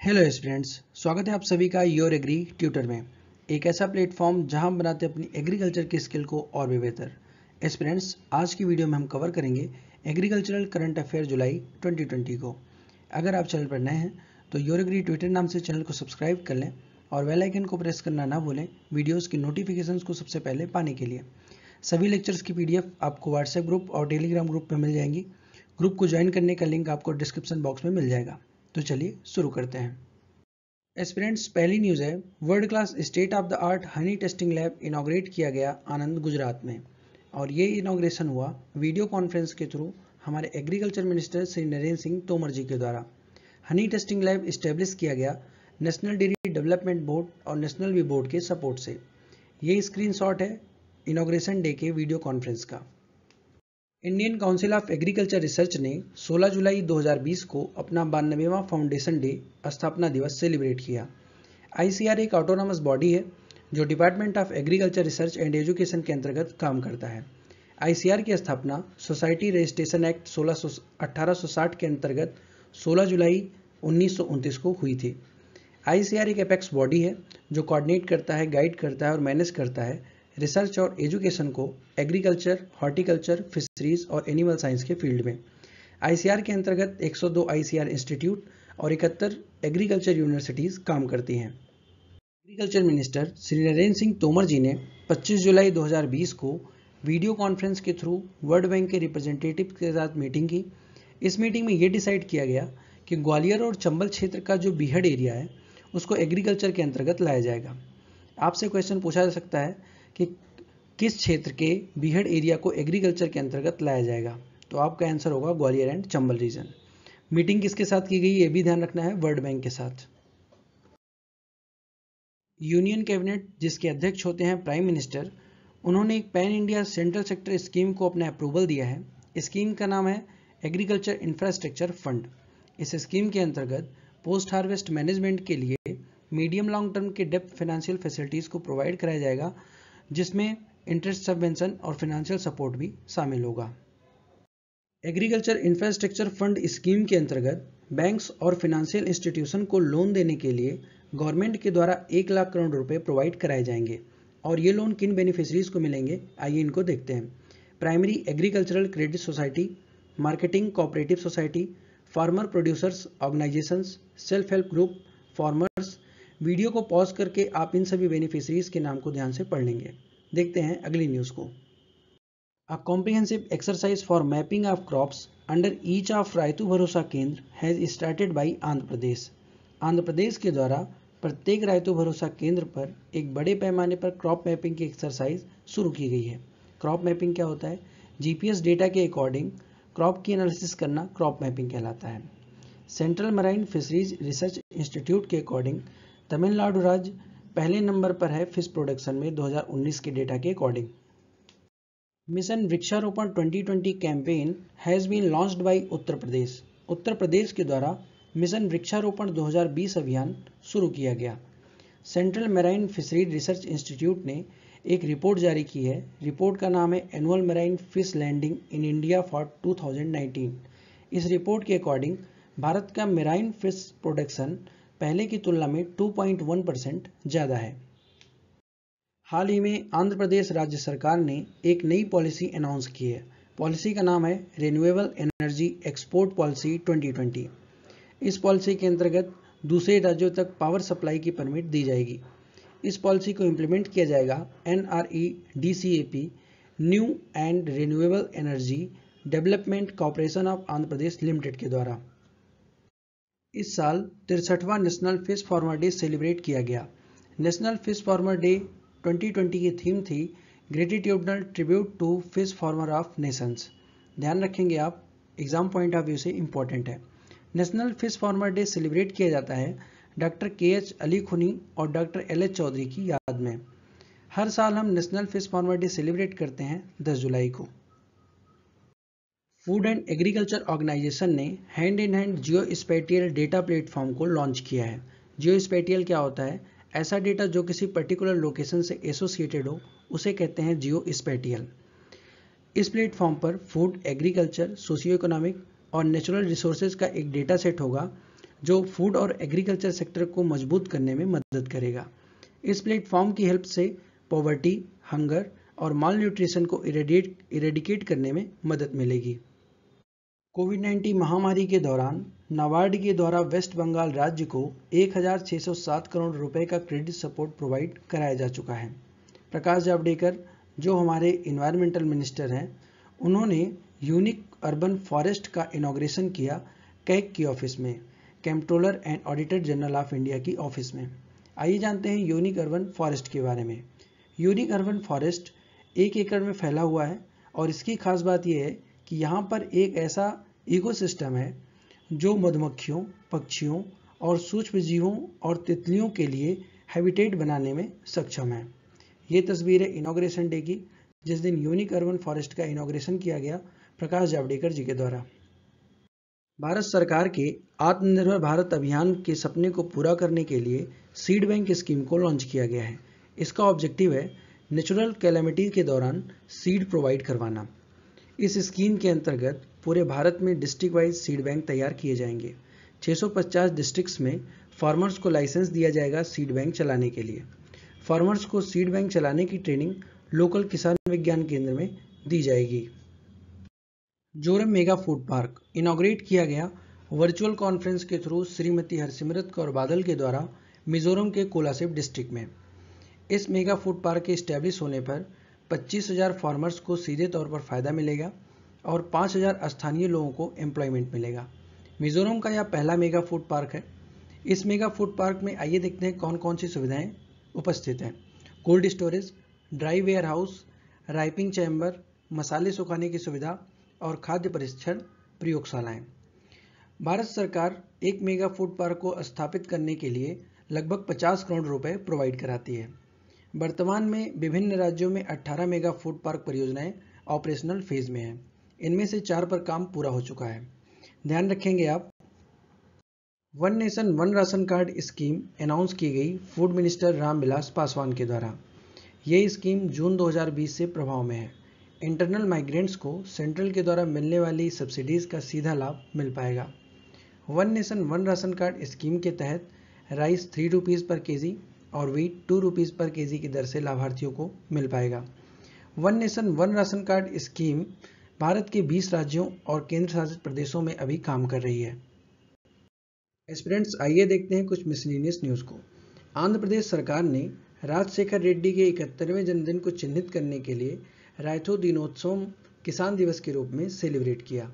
Hello students स्वागत है आप सभी का योर एग्री ट्यूटर में। एक ऐसा प्लेटफॉर्म जहाँ हम बनाते हैं अपनी एग्रीकल्चर की स्किल को और भी बेहतर। स्टूडेंट्स आज की वीडियो में हम कवर करेंगे एग्रीकल्चरल करंट अफेयर जुलाई 2020 को। अगर आप चैनल पर नए हैं तो योर एग्री ट्विटर नाम से चैनल को सब्सक्राइब कर लें और वेलाइकन को प्रेस करना ना भूलें वीडियोज़ की नोटिफिकेशन को सबसे पहले पाने के लिए। सभी लेक्चर्स की पीडीएफ आपको व्हाट्सएप ग्रुप और टेलीग्राम ग्रुप पर मिल जाएँगी। ग्रुप को ज्वाइन करने का लिंक आपको डिस्क्रिप्शन बॉक्स में मिल जाएगा। तो चलिए शुरू करते हैं। एस्पिरेंट्स पहली न्यूज़ है। World class state of the art honey testing lab inaugurate किया गया आनंद गुजरात में। और ये इनाग्रेशन हुआ वीडियो कॉन्फ्रेंस के थ्रू हमारे एग्रीकल्चर मिनिस्टर श्री नरेंद्र सिंह तोमर जी के द्वारा। हनी टेस्टिंग लैब इस्टेब्लिश किया गया नेशनल डेयरी डेवलपमेंट बोर्ड और नेशनल वी बोर्ड के सपोर्ट से। ये स्क्रीनशॉट है इनाग्रेशन डे के वीडियो कॉन्फ्रेंस का। Indian council of agriculture research ने 16 जुलाई 2020 को अपना बानवेवा फाउंडेशन डे स्थापना दिवस सेलिब्रेट किया। आईसीआर एक ऑटोनॉमस बॉडी है, जो department of agriculture research and education के अंतर्गत काम करता है। आईसीआर की स्थापना सोसाइटी रजिस्ट्रेशन एक्ट सोलह अठारह के अंतर्गत 16 जुलाई उन्नीस सौ उनतीस को हुई थी। आईसीआर एक एपेक्स बॉडी है, जो कोऑर्डिनेट करता है गाइड करता है और मैनेज करता है रिसर्च और एजुकेशन को एग्रीकल्चर, हॉर्टिकल्चर, फिशरीज और एनिमल साइंस के फ़ील्ड में। आईसीआर के अंतर्गत 102 आईसीआर इंस्टीट्यूट और इकहत्तर एग्रीकल्चर यूनिवर्सिटीज काम करती हैं। एग्रीकल्चर मिनिस्टर श्री नरेंद्र सिंह तोमर जी ने 25 जुलाई 2020 को वीडियो कॉन्फ्रेंस के थ्रू वर्ल्ड बैंक के रिप्रेजेंटेटिव के साथ मीटिंग की। इस मीटिंग में ये डिसाइड किया गया कि ग्वालियर और चंबल क्षेत्र का जो बीहड़ एरिया है, उसको एग्रीकल्चर के अंतर्गत लाया जाएगा। आपसे क्वेश्चन पूछा जा सकता है कि किस क्षेत्र के बीहड़ एरिया को एग्रीकल्चर के अंतर्गत लाया जाएगा? तो आपका आंसर होगा Gwalior and Chambal region. Meeting किसके साथ की गई, ये भी ध्यान रखना है वर्ल्ड बैंक के साथ। यूनियन कैबिनेट जिसके अध्यक्ष होते हैं प्राइम मिनिस्टर, उन्होंने एक pan India central sector scheme को अपना अप्रूवल दिया है। स्कीम का नाम है एग्रीकल्चर इंफ्रास्ट्रक्चर फंड। इस स्कीम के अंतर्गत पोस्ट हार्वेस्ट मैनेजमेंट के लिए मीडियम लॉन्ग टर्म के डेप्थ फाइनेंशियल फैसिलिटीज़ को प्रोवाइड कराया जाएगा। जिसमें इंटरेस्ट सबवेंशन और फाइनेंशियल सपोर्ट भी शामिल होगा। एग्रीकल्चर इंफ्रास्ट्रक्चर फंड स्कीम के अंतर्गत बैंक्स और फाइनेंशियल इंस्टीट्यूशन को लोन देने के लिए गवर्नमेंट के द्वारा एक लाख करोड़ रुपए प्रोवाइड कराए जाएँगे और ये लोन किन बेनिफिशरीज को मिलेंगे, आइए इनको देखते हैं। Primary agricultural credit society marketing cooperative society farmer producers organisations self help group farmers video को पॉज करके आप इन सभी बेनिफिशरीज के नाम को ध्यान से पढ़ लेंगे। देखते हैं अगली न्यूज़ को। A comprehensive exercise for mapping of crops under each of Rythu Bharosa Kendra has started by Andhra Pradesh Andhra Pradesh के द्वारा प्रत्येक रायतु भरोसा केंद्र पर एक बड़े पैमाने पर क्रॉप मैपिंग की एक्सरसाइज शुरू की गई है। क्रॉप मैपिंग क्या होता है? जीपीएस डेटा के अकॉर्डिंग क्रॉप की एनालिसिस करना क्रॉप मैपिंग कहलाता है। Central marine fisheries research institute के अकॉर्डिंग तमिलनाडु राज्य पहले नंबर पर है फ़िश प्रोडक्शन में 2019 के डेटा के अकॉर्डिंग। मिशन वृक्षारोपण 2020 campaign has been launched by Uttar Pradesh. Uttar Pradesh के द्वारा मिशन वृक्षारोपण 2020 अभियान शुरू किया गया। Central marine fishery research institute ने एक रिपोर्ट जारी की है। रिपोर्ट का नाम है annual marine fish landing in India for 2019 इस रिपोर्ट के अकॉर्डिंग भारत का मेराइन फ़िश प्रोडक्शन पहले की तुलना में 2.1 परसेंट ज़्यादा है। हाल ही में आंध्र प्रदेश राज्य सरकार ने एक नई पॉलिसी अनाउंस की है। पॉलिसी का नाम है रिन्यूएबल एनर्जी एक्सपोर्ट पॉलिसी 2020 इस पॉलिसी के अंतर्गत दूसरे राज्यों तक पावर सप्लाई की परमिट दी जाएगी। इस पॉलिसी को इम्प्लीमेंट किया जाएगा N R E D C A P new and renewable energy development corporation of Andhra Pradesh limited के द्वारा। इस साल तिरसठवां national fish farmer day celebrate किया गया। नेशनल फ़िश फार्मर डे 2020 की थीम थी gratitudinal tribute to fish farmer of nations. ध्यान रखेंगे आप, एग्ज़ाम पॉइंट ऑफ़ व्यू से इंपॉर्टेंट है। National fish farmer day celebrate किया जाता है डॉक्टर के एच अली खुनी और डॉक्टर एल एच चौधरी की याद में। हर साल हम national fish farmer day celebrate करते हैं 10 जुलाई को। फ़ूड एंड एग्रीकल्चर ऑर्गेनाइजेशन ने hand in hand geo spatial data platform को लॉन्च किया है। जियो स्पेटियल क्या होता है? ऐसा डेटा जो किसी पर्टिकुलर लोकेशन से एसोसिएटेड हो, उसे कहते हैं जियो स्पेटियल। इस प्लेटफॉर्म पर फ़ूड, एग्रीकल्चर सोशियो इकोनॉमिक और नेचुरल रिसोर्सेज का एक डेटा सेट होगा, जो फ़ूड और एग्रीकल्चर सेक्टर को मज़बूत करने में मदद करेगा। इस प्लेटफॉर्म की हेल्प से पॉवर्टी, हंगर और माल न्यूट्रिशन को इरेडिएट इरेडिकेट करने में मदद मिलेगी। कोविड 19 महामारी के दौरान नाबार्ड के द्वारा वेस्ट बंगाल राज्य को 1607 करोड़ रुपए का क्रेडिट सपोर्ट प्रोवाइड कराया जा चुका है। प्रकाश जावड़ेकर, जो हमारे इन्वायरमेंटल मिनिस्टर हैं, उन्होंने यूनिक अर्बन फॉरेस्ट का इनाग्रेशन किया कैक की ऑफ़िस में controller and auditor general of India की ऑफ़िस में। आइए जानते हैं यूनिक अर्बन फॉरेस्ट के बारे में। यूनिक अर्बन फॉरेस्ट एक एकड़ में फैला हुआ है और इसकी खास बात यह है कि यहाँ पर एक ऐसा इकोसिस्टम है जो मधुमक्खियों, पक्षियों और सूक्ष्म जीवों और तितलियों के लिए हैबिटेट बनाने में सक्षम है। ये तस्वीर है इनाग्रेशन डे की, जिस दिन यूनिक अर्बन फॉरेस्ट का इनाग्रेशन किया गया प्रकाश जावड़ेकर जी के द्वारा। भारत सरकार के आत्मनिर्भर भारत अभियान के सपने को पूरा करने के लिए सीड बैंक स्कीम को लॉन्च किया गया है। इसका ऑब्जेक्टिव है नेचुरल कैलेमिटी के दौरान सीड प्रोवाइड करवाना। इस स्कीम के अंतर्गत पूरे भारत में डिस्ट्रिक्ट वाइज सीड बैंक तैयार किए जाएँगे। 650 डिस्ट्रिक्ट्स में फार्मर्स को लाइसेंस दिया जाएगा सीड बैंक चलाने के लिए। फार्मर्स को सीड बैंक चलाने की ट्रेनिंग लोकल किसान विज्ञान केंद्र में दी जाएगी। Zoram mega food park inaugurate किया गया वर्चुअल कॉन्फ्रेंस के थ्रू श्रीमती हरसिमरत कौर बादल के द्वारा मिजोरम के कोलासिब डिस्ट्रिक्ट में। इस मेगा फ़ूड पार्क के स्टैब्लिश होने पर 25,000 फार्मर्स को सीधे तौर पर फ़ायदा मिलेगा और 5,000 स्थानीय लोगों को एम्प्लॉयमेंट मिलेगा। मिजोरम का यह पहला मेगा फ़ूड पार्क है। इस मेगा फ़ूड पार्क में आइए देखते हैं कौन कौन सी सुविधाएँ उपस्थित हैं। Cold storage dry warehouse ripening chamber मसाले सुखाने की सुविधा और खाद्य परीक्षण प्रयोगशालाएँ। भारत सरकार एक मेगा फ़ूड पार्क को स्थापित करने के लिए लगभग 50 करोड़ रुपए प्रोवाइड कराती है। वर्तमान में विभिन्न राज्यों में 18 मेगा फ़ूड पार्क परियोजनाएँ ऑपरेशनल फ़ेज़ में हैं। इनमें से चार पर काम पूरा हो चुका है। ध्यान रखेंगे आप, one nation, one ration card scheme announce की गई फ़ूड मिनिस्टर रामविलास पासवान के द्वारा। ये स्कीम जून 2020 से प्रभाव में है। इंटरनल माइग्रेंट्स को सेंट्रल के द्वारा मिलने वाली सब्सिडीज़ का सीधा लाभ मिल पाएगा। One nation, one ration card scheme के तहत राइस थ्री रुपीज़ पर केजी और वीट टू रुपीज़ पर केजी की दर से लाभार्थियों को मिल पाएगा। One nation, one ration card scheme Bharat के 20 राज्यों और केंद्र शासित प्रदेशों में अभी काम कर रही है। स्टूडेंट्स आइए देखते हैं कुछ मिसलिनियस न्यूज़ को। आंध्र प्रदेश सरकार ने राजशेखर रेड्डी के इकहत्तरवें जन्मदिन को चिन्हित करने के लिए रायथो दिनोत्सव किसान दिवस के रूप में सेलिब्रेट किया।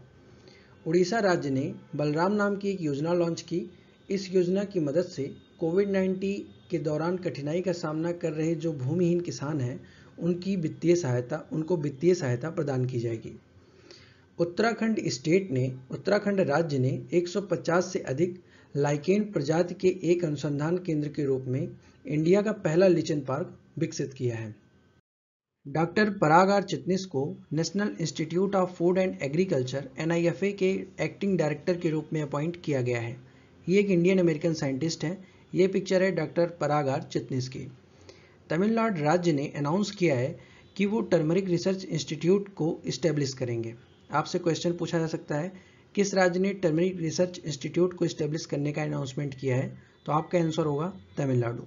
उड़ीसा राज्य ने बलराम नाम की एक योजना लॉन्च की इस योजना की मदद से कोविड 19 के दौरान कठिनाई का सामना कर रहे जो भूमिहीन किसान हैं, उनकी वित्तीय सहायता, उनको वित्तीय सहायता प्रदान की जाएगी। उत्तराखंड स्टेट ने, उत्तराखंड राज्य ने 150 से अधिक लाइकेन प्रजाति के एक अनुसंधान केंद्र के रूप में इंडिया का पहला लिचन पार्क विकसित किया है। डॉक्टर पराग आर चितनिस को national institute of food and agriculture N के एक्टिंग डायरेक्टर के रूप में अपॉइंट किया गया है। ये एक इंडियन अमेरिकन साइंटिस्ट हैं। ये पिक्चर है डॉक्टर परागार चितनिस की। तमिलनाडु राज्य ने अनाउंस किया है कि वो टर्मरिक रिसर्च इंस्टीट्यूट को इस्टेब्लिश करेंगे। आपसे क्वेश्चन पूछा जा सकता है, किस राज्य ने टर्मरिक रिसर्च इंस्टीट्यूट को इस्टेब्लिश करने का अनाउंसमेंट किया है? तो आपका आंसर होगा तमिलनाडु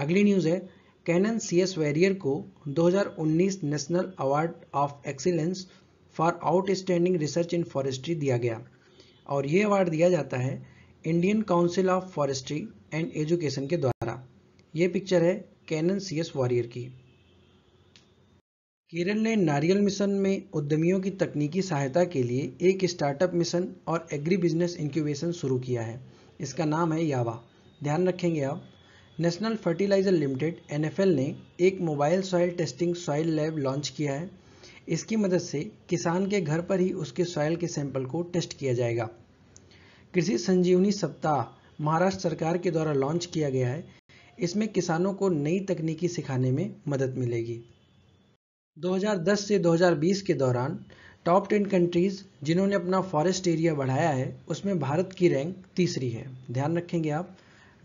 अगली न्यूज़ है कैनन सी एस वैरियर को 2019 national award of excellence for outstanding research in forestry दिया गया। और ये अवार्ड दिया जाता है Indian council of forestry and education के द्वारा। ये पिक्चर है कैनन सी एस वॉरियर की। केरल ने नारियल मिशन में उद्यमियों की तकनीकी सहायता के लिए एक स्टार्टअप मिशन और एग्री बिज़नेस इंक्यूबेशन शुरू किया है। इसका नाम है यावा ध्यान रखेंगे आप। नेशनल फर्टिलाइज़र लिमिटेड एनएफएल ने एक mobile soil testing soil lab launch किया है। इसकी मदद से किसान के घर पर ही उसके सॉयल के सैंपल को टेस्ट किया जाएगा। कृषि संजीवनी सप्ताह महाराष्ट्र सरकार के द्वारा लॉन्च किया गया है, इसमें किसानों को नई तकनीकी सिखाने में मदद मिलेगी। 2010 से 2020 के दौरान टॉप टेन कंट्रीज़ जिन्होंने अपना फॉरेस्ट एरिया बढ़ाया है, उसमें भारत की रैंक तीसरी है। ध्यान रखेंगे आप,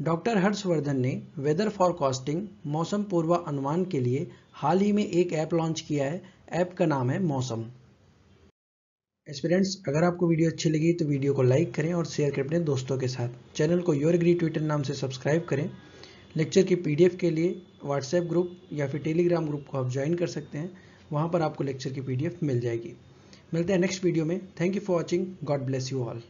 डॉक्टर हर्षवर्धन ने वेदर फॉरकास्टिंग मौसम पूर्वानुमान के लिए हाल ही में एक ऐप लॉन्च किया है ऐप का नाम है मौसम। एस्पिरेंट्स अगर आपको वीडियो अच्छी लगी तो वीडियो को लाइक करें और शेयर करें अपने दोस्तों के साथ। चैनल को योर ग्री ट्विटर नाम से सब्सक्राइब करें। लेक्चर की पीडीएफ के लिए व्हाट्सएप ग्रुप या फिर टेलीग्राम ग्रुप को आप ज्वाइन कर सकते हैं। वहाँ पर आपको लेक्चर की पीडीएफ मिल जाएगी। मिलते हैं नेक्स्ट वीडियो में। Thank you for watching god bless you all